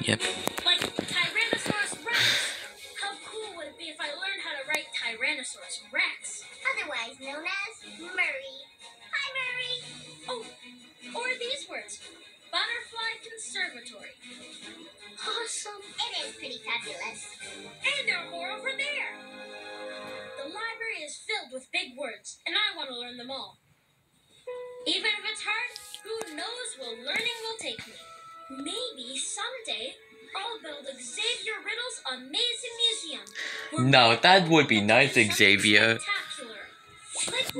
Yep. Like Tyrannosaurus Rex. How cool would it be if I learned how to write Tyrannosaurus Rex? Otherwise known as Murray. Hi, Murray. Oh, or these words. Butterfly Conservatory. Awesome. It is pretty fabulous. And there are more over there. The library is filled with big words, and I want to learn them all. Even Maybe someday I'll build Xavier Riddle's amazing museum. No, that would be nice, Xavier. Like